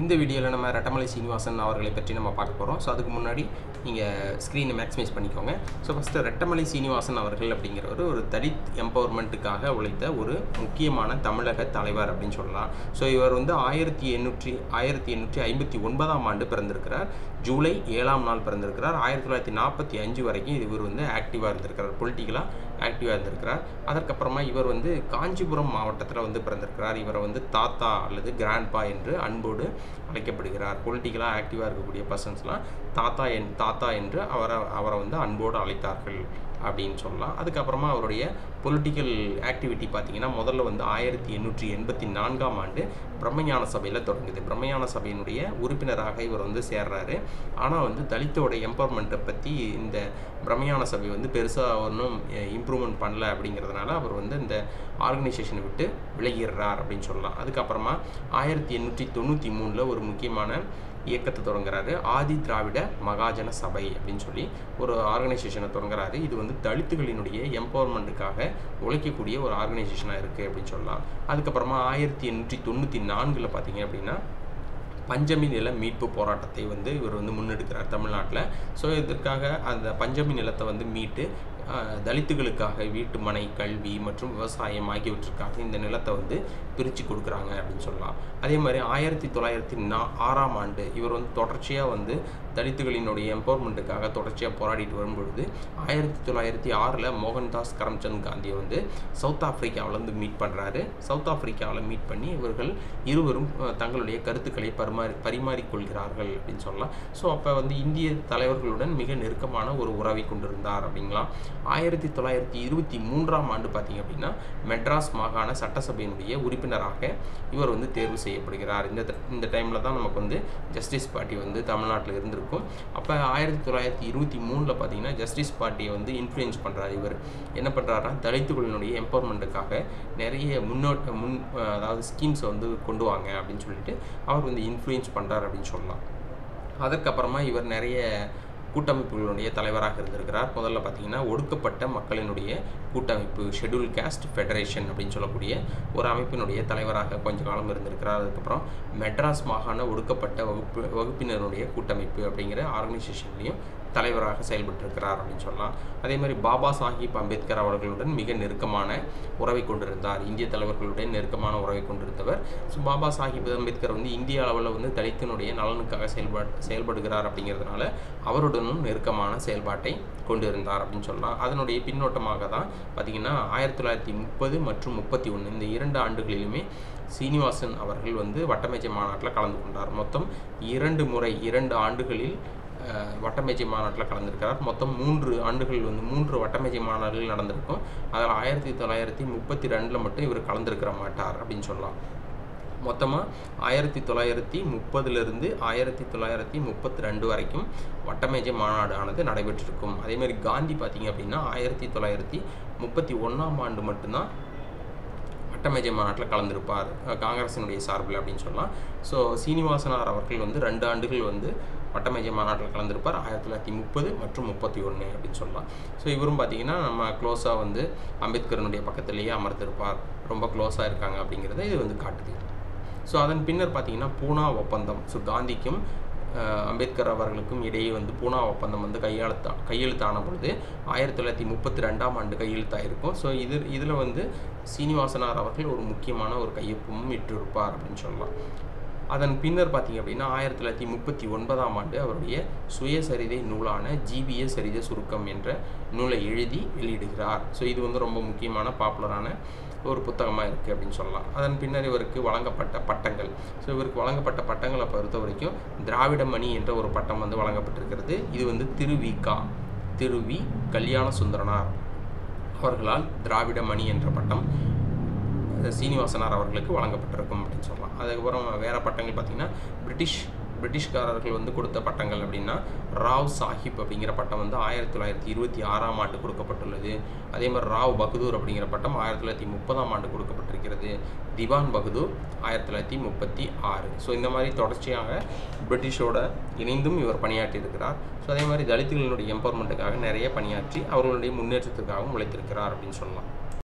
இந்த வீடியோவில் நம்ம ரெட்டமலை சீனிவாசன் அவர்களை பற்றி நம்ம பார்க்க போகிறோம் ஸோ அதுக்கு முன்னாடி நீங்கள் ஸ்க்ரீனை மேக்ஸிமைஸ் பண்ணிக்கோங்க. ஸோ ஃபஸ்ட்டு ரெட்டமலை சீனிவாசன் அவர்கள் அப்படிங்கிறவர் ஒரு தலித் எம்பவர்மெண்ட்டுக்காக உழைத்த ஒரு முக்கியமான தமிழக தலைவர் அப்படின்னு சொல்லலாம். ஸோ இவர் வந்து ஆயிரத்தி எண்ணூற்றி ஆயிரத்தி எண்ணூற்றி ஐம்பத்தி ஒன்பதாம் ஆண்டு பிறந்திருக்கிறார். ஜூலை ஏழாம் நாள் பிறந்திருக்கிறார். ஆயிரத்தி தொள்ளாயிரத்தி நாற்பத்தி அஞ்சு வரைக்கும் இவர் வந்து ஆக்டிவாக இருந்திருக்கிறார். பொலிட்டிக்கலாக ஆக்டிவாக இருந்திருக்கிறார். அதற்கப்புறமா இவர் வந்து காஞ்சிபுரம் மாவட்டத்தில் வந்து பிறந்திருக்கிறார். இவரை வந்து தாத்தா அல்லது கிராண்ட்பா என்று அன்போடு அழைக்கப்படுகிறார். பொலிட்டிக்கலாக ஆக்டிவாக இருக்கக்கூடிய பர்சன்ஸ்லாம் தாத்தா என் தாத்தா என்று அவரை அவரை வந்து அன்போடு அழைத்தார்கள். அப்படின்னு சொல்லலாம். அதுக்கப்புறமா அவருடைய பொலிட்டிக்கல் ஆக்டிவிட்டி பார்த்தீங்கன்னா முதல்ல வந்து ஆயிரத்தி எண்ணூற்றி எண்பத்தி நான்காம் ஆண்டு பிரம்மஞான சபையில் தொடங்குது. பிரம்மஞான சபையினுடைய உறுப்பினராக இவர் வந்து சேர்றாரு. ஆனால் வந்து தலித்தோட எம்பவர்மெண்ட்டை பற்றி இந்த பிரம்மஞான சபை வந்து பெருசாக ஒன்றும் இம்ப்ரூவ்மெண்ட் பண்ணல அப்படிங்கிறதுனால அவர் வந்து இந்த ஆர்கனைசேஷனை விட்டு விலகிடுறார் அப்படின்னு சொல்லலாம். அதுக்கப்புறமா ஆயிரத்தி எண்ணூற்றி தொண்ணூற்றி மூணில் ஒரு முக்கியமான இயக்கத்தை தொடங்குறாரு. ஆதி திராவிட மகாஜன சபை அப்படின்னு சொல்லி ஒரு ஆர்கனைசேஷனை தொடங்குறாரு. இது வந்து தலித்துகளினுடைய எம்பவர்மெண்ட்டுக்காக உழைக்கக்கூடிய ஒரு ஆர்கனைசேஷனாக இருக்குது அப்படின்னு சொல்லலாம். அதுக்கப்புறமா ஆயிரத்தி எண்ணூற்றி தொண்ணூற்றி நான்கில் பார்த்தீங்க அப்படின்னா பஞ்சமி நில மீட்பு போராட்டத்தை வந்து இவர் வந்து முன்னெடுக்கிறார் தமிழ்நாட்டில். ஸோ இதற்காக அந்த பஞ்சமி நிலத்தை வந்து மீட்டு தலித்துகளுக்காக வீட்டு மனை கல்வி மற்றும் விவசாயம் ஆகியவற்றுக்காக இந்த நிலத்தை வந்து பிரித்து கொடுக்குறாங்க அப்படின்னு சொல்லலாம். அதே மாதிரி ஆயிரத்தி தொள்ளாயிரத்தி நா ஆறாம் ஆண்டு இவர் வந்து தொடர்ச்சியாக வந்து தலித்துகளினுடைய எம்பவர்மெண்ட்டுக்காக தொடர்ச்சியாக போராடிட்டு வரும்பொழுது ஆயிரத்தி தொள்ளாயிரத்தி ஆறில் மோகன்தாஸ் கரம்சந்த் காந்தியை வந்து சவுத் ஆஃப்ரிக்காவில் வந்து மீட் பண்ணுறாரு சவுத் ஆஃப்ரிக்காவில் மீட் பண்ணி இவர்கள் இருவரும் தங்களுடைய கருத்துக்களை பரிமாறி பரிமாறிக்கொள்கிறார்கள் அப்படின்னு சொல்லலாம். ஸோ அப்போ வந்து இந்திய தலைவர்களுடன் மிக நெருக்கமான ஒரு உறவை கொண்டிருந்தார் அப்படிங்களா ஆயிரத்தி தொள்ளாயிரத்தி இருபத்தி மூன்றாம் ஆண்டு பார்த்தீங்க அப்படின்னா மெட்ராஸ் மாகாண சட்டசபையினுடைய உறுப்பினராக இவர் வந்து தேர்வு செய்யப்படுகிறார். இந்த இந்த டைமில் தான் நமக்கு வந்து ஜஸ்டிஸ் பார்ட்டி வந்து தமிழ்நாட்டில் இருந்திருக்கும். அப்போ ஆயிரத்தி தொள்ளாயிரத்தி இருபத்தி மூணில் பார்த்தீங்கன்னா ஜஸ்டிஸ் பார்ட்டியை வந்து இன்ஃப்ளூயன்ஸ் பண்ணுறாரு இவர். என்ன பண்ணுறாருன்னா தலித்துகளினுடைய எம்பவர்மெண்ட்டுக்காக நிறைய முன்னோட்ட முன் அதாவது ஸ்கீம்ஸை வந்து கொண்டு வாங்க அப்படின்னு சொல்லிட்டு அவர் வந்து இன்ஃப்ளூயன்ஸ் பண்ணுறாரு அப்படின்னு சொல்லலாம். அதற்கப்புறமா இவர் நிறைய கூட்டமைப்புகளுடைய தலைவராக இருந்திருக்கிறார். முதல்ல பார்த்தீங்கன்னா ஒடுக்கப்பட்ட மக்களினுடைய கூட்டமைப்பு ஷெட்யூல் கேஸ்ட் ஃபெடரேஷன் அப்படின்னு சொல்லக்கூடிய ஒரு அமைப்பினுடைய தலைவராக கொஞ்ச காலம் இருந்திருக்கிறார். அதுக்கப்புறம் மெட்ராஸ் மாகாண ஒடுக்கப்பட்ட வகுப்பு வகுப்பினருடைய கூட்டமைப்பு அப்படிங்கிற ஆர்கனைசேஷன்லையும் தலைவராக செயல்பட்டிருக்கிறார் அப்படின்னு சொல்லலாம். அதே மாதிரி பாபா சாஹிப் அம்பேத்கர் அவர்களுடன் மிக நெருக்கமான உறவை கொண்டிருந்தார். இந்திய தலைவர்களுடன் நெருக்கமான உறவை கொண்டிருந்தவர். ஸோ பாபா சாஹிப் அம்பேத்கர் வந்து இந்திய அளவில் வந்து தலித்தினுடைய நலனுக்காக செயல்பா செயல்படுகிறார் அப்படிங்கிறதுனால அவருடனும் நெருக்கமான செயல்பாட்டை கொண்டிருந்தார் அப்படின்னு சொல்லலாம். அதனுடைய பின்னோட்டமாக தான் பார்த்திங்கன்னா ஆயிரத்தி தொள்ளாயிரத்தி முப்பது மற்றும் முப்பத்தி ஒன்று இந்த இரண்டு ஆண்டுகளிலுமே சீனிவாசன் அவர்கள் வந்து வட்டமேஜை மாநாட்டில் கலந்து கொண்டார். மொத்தம் இரண்டு முறை இரண்டு ஆண்டுகளில் வட்டமேஜை மாநாட்டில் கலந்துருக்கிறார். மொத்தம் மூன்று ஆண்டுகள் வந்து மூன்று வட்டமேஜை மாநாடுகள் நடந்திருக்கும். அதில் ஆயிரத்தி தொள்ளாயிரத்தி முப்பத்தி ரெண்டில் மட்டும் இவர் கலந்துருக்கிற மாட்டார் அப்படின்னு சொல்லலாம். மொத்தமாக ஆயிரத்தி தொள்ளாயிரத்தி முப்பதுலேருந்து ஆயிரத்தி தொள்ளாயிரத்தி முப்பத்தி ரெண்டு வரைக்கும் வட்டமேஜை மாநாடு ஆனது நடைபெற்றிருக்கும் அதேமாதிரி காந்தி பார்த்திங்க அப்படின்னா ஆயிரத்தி தொள்ளாயிரத்தி முப்பத்தி ஒன்றாம் ஆண்டு மட்டும்தான் வட்டமேஜை மாநாட்டில் கலந்திருப்பார். காங்கிரஸினுடைய சார்பில் அப்படின்னு சொல்லலாம். ஸோ சீனிவாசனார் அவர்கள் வந்து ரெண்டு ஆண்டுகள் வந்து வட்டமேஜை மாநாட்டில் கலந்திருப்பார். ஆயிரத்தி தொள்ளாயிரத்தி முப்பது மற்றும் முப்பத்தி ஒன்று அப்படின்னு சொல்லலாம். ஸோ இவரும் பார்த்தீங்கன்னா நம்ம க்ளோஸாக வந்து அம்பேத்கரனுடைய பக்கத்திலேயே அமர்ந்திருப்பார். ரொம்ப க்ளோஸாக இருக்காங்க அப்படிங்கிறத இது வந்து காட்டுது. ஸோ அதன் பின்னர் பார்த்தீங்கன்னா பூனா ஒப்பந்தம். ஸோ காந்திக்கும் அம்பேத்கர் அவர்களுக்கும் இடையே வந்து பூனா ஒப்பந்தம் வந்து கையெழுத்தா கையெழுத்தான பொழுது ஆயிரத்தி தொள்ளாயிரத்தி முப்பத்தி ரெண்டாம் ஆண்டு கையெழுத்தாயிருக்கும். ஸோ இது இதில் வந்து சீனிவாசனார் அவர்கள் ஒரு முக்கியமான ஒரு கையொப்பமும் இட்டிருப்பார் அப்படின்னு சொல்லலாம். அதன் பின்னர் பார்த்தீங்க அப்படின்னா ஆயிரத்தி தொள்ளாயிரத்தி முப்பத்தி ஒன்பதாம் ஆண்டு அவருடைய சுயசரிதை நூலான ஜிபிய சரித சுருக்கம் என்ற நூலை எழுதி வெளியிடுகிறார். ஸோ இது வந்து ரொம்ப முக்கியமான பாப்புலரான ஒரு புத்தகமாக இருக்குது அப்படின்னு சொல்லலாம். அதன் பின்னர் இவருக்கு வழங்கப்பட்ட பட்டங்கள். ஸோ இவருக்கு வழங்கப்பட்ட பட்டங்களை பொறுத்த வரைக்கும் திராவிட மணி என்ற ஒரு பட்டம் வந்து வழங்கப்பட்டிருக்கிறது. இது வந்து திருவிகா திருவி கல்யாண சுந்தரனார் அவர்களால் திராவிட மணி என்ற பட்டம் சீனிவாசனார் அவர்களுக்கு வழங்கப்பட்டிருக்கும் அப்படின்னு சொல்லலாம். அதுக்கப்புறம் வேறு பட்டங்கள் பார்த்திங்கன்னா பிரிட்டிஷ் பிரிட்டிஷ்காரர்கள் வந்து கொடுத்த பட்டங்கள் அப்படின்னா ராவ் சாஹிப் அப்படிங்கிற பட்டம் வந்து ஆயிரத்தி தொள்ளாயிரத்தி இருபத்தி ஆறாம் ஆண்டு கொடுக்கப்பட்டுள்ளது. அதே மாதிரி ராவ் பகதூர் அப்படிங்கிற பட்டம் ஆயிரத்தி தொள்ளாயிரத்தி முப்பதாம் ஆண்டு கொடுக்கப்பட்டிருக்கிறது. திவான் பகதூர் ஆயிரத்தி தொள்ளாயிரத்தி முப்பத்தி ஆறு. ஸோ இந்த மாதிரி தொடர்ச்சியாக பிரிட்டிஷோட இணைந்தும் இவர் பணியாற்றியிருக்கிறார் ஸோ அதே மாதிரி தலித்துகளினுடைய எம்பவர்மெண்ட்டுக்காக நிறைய பணியாற்றி அவர்களுடைய முன்னேற்றத்துக்காகவும் உழைத்திருக்கிறார் அப்படின்னு சொல்லலாம்.